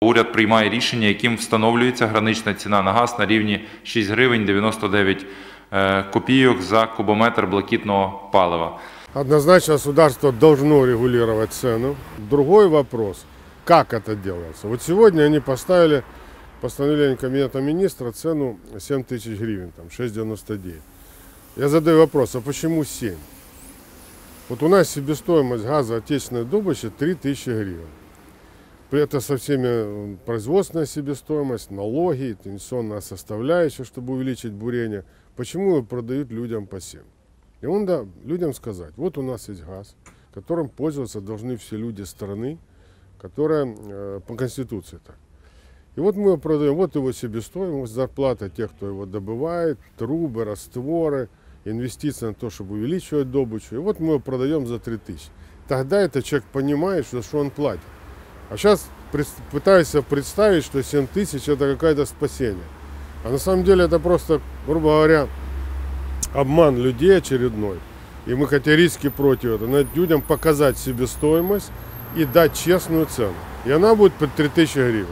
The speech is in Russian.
Уряд приймає рішення, яким встановлюється гранична ціна на газ на рівні 6 гривень 99 е, копійок за кубометр блакитного палива. Однозначно государство должно регулировать цену. Другой вопрос, как это делается. Вот сегодня они поставили постановление Кабинета министра цену 7 тысяч гривен, там 6,99. Я задаю вопрос, а почему 7? Вот у нас себестоимость газа отечественной добычи 3 тысячи гривен. При этом со всеми производственная себестоимость, налоги, пенсионная составляющая, чтобы увеличить бурение. Почему продают людям по 7? И да, людям сказать, вот у нас есть газ, которым пользоваться должны все люди страны, которая э, по Конституции так. И вот мы его продаем, вот его себестоимость, зарплата тех, кто его добывает, трубы, растворы, инвестиции на то, чтобы увеличивать добычу. И вот мы его продаем за 3000. Тогда этот человек понимает, что, что он платит. А сейчас пытаюсь представить, что 7 тысяч это какое-то спасение. А на самом деле это просто, грубо говоря, обман людей очередной. И мы категорически против этого. Надо людям показать себестоимость и дать честную цену. И она будет под 3000 гривен.